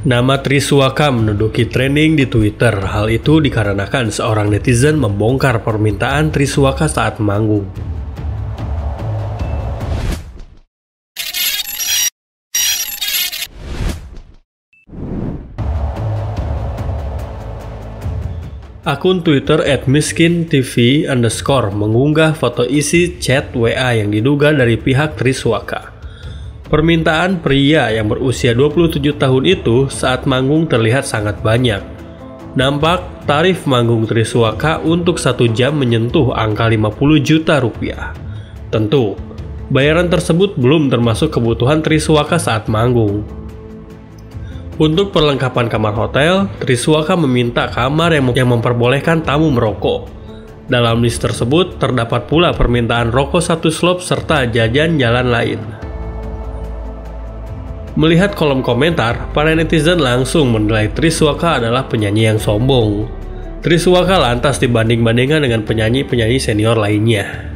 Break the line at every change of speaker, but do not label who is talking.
Nama Triswaka menduduki trending di Twitter. Hal itu dikarenakan seorang netizen membongkar permintaan Triswaka saat manggung. Akun Twitter @miskin_tv underscore mengunggah foto isi chat WA yang diduga dari pihak Triswaka. Permintaan pria yang berusia 27 tahun itu saat manggung terlihat sangat banyak. Nampak tarif manggung Triswaka untuk satu jam menyentuh angka 50 juta rupiah. Tentu, bayaran tersebut belum termasuk kebutuhan Triswaka saat manggung. Untuk perlengkapan kamar hotel, Triswaka meminta kamar yang, yang memperbolehkan tamu merokok. Dalam list tersebut terdapat pula permintaan rokok satu slop serta jajan jalan lain. Melihat kolom komentar, para netizen langsung menilai Triswaka adalah penyanyi yang sombong. Triswaka lantas dibanding-bandingkan dengan penyanyi-penyanyi senior lainnya.